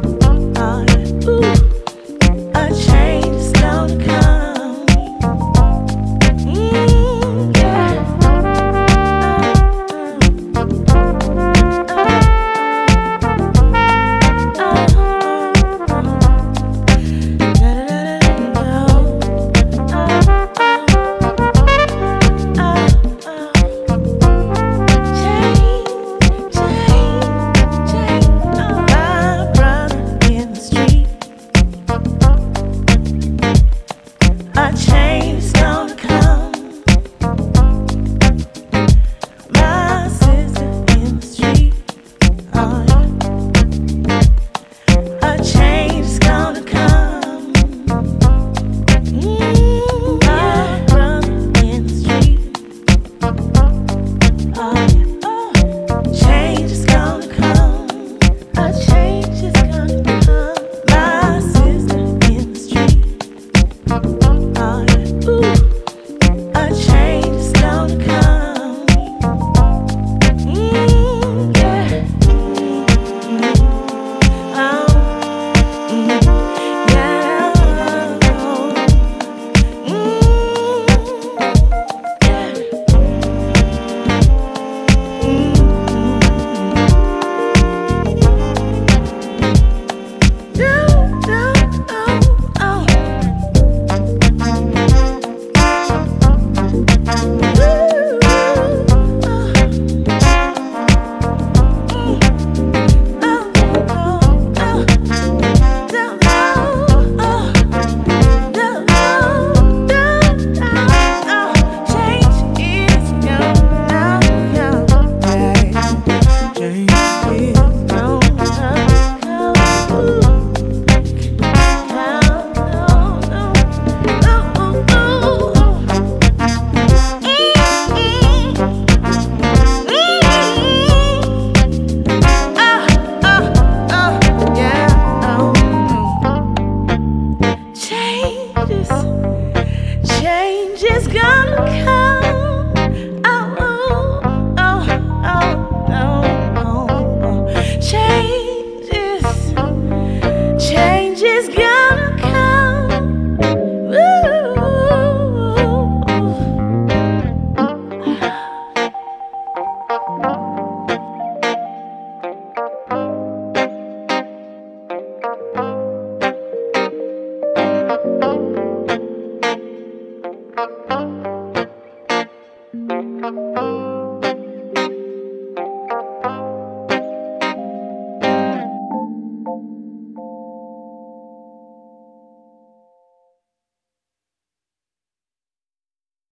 Bye. she's gonna come. Ooh.